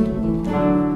Música